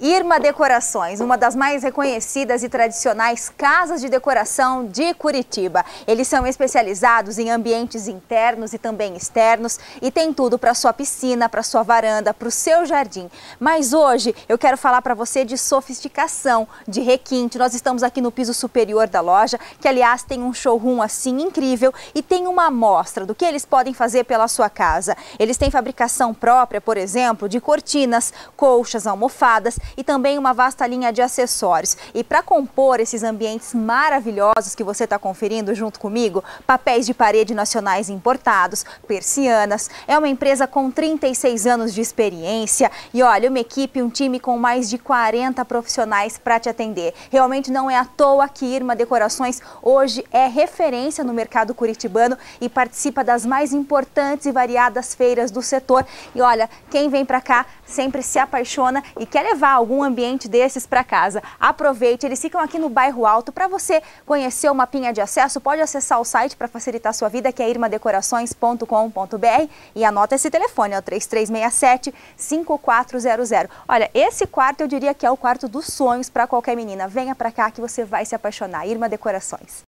Irma Decorações, uma das mais reconhecidas e tradicionais casas de decoração de Curitiba. Eles são especializados em ambientes internos e também externos e tem tudo para sua piscina, para sua varanda, para o seu jardim. Mas hoje eu quero falar para você de sofisticação, de requinte. Nós estamos aqui no piso superior da loja, que aliás tem um showroom assim incrível e tem uma amostra do que eles podem fazer pela sua casa. Eles têm fabricação própria, por exemplo, de cortinas, colchas, almofadas e também uma vasta linha de acessórios. E para compor esses ambientes maravilhosos que você está conferindo junto comigo, papéis de parede nacionais importados, persianas, é uma empresa com 36 anos de experiência e olha, uma equipe, um time com mais de 40 profissionais para te atender. Realmente não é à toa que Irma Decorações hoje é referência no mercado curitibano e participa das mais importantes e variadas feiras do setor. E olha, quem vem para cá sempre se apaixona e quer levar algum ambiente desses para casa. Aproveite, eles ficam aqui no bairro Alto. Para você conhecer o mapinha de acesso, pode acessar o site para facilitar a sua vida, que é irmadecorações.com.br e anota esse telefone, é o 3367 5400. Olha, esse quarto eu diria que é o quarto dos sonhos para qualquer menina. Venha para cá que você vai se apaixonar. Irma Decorações.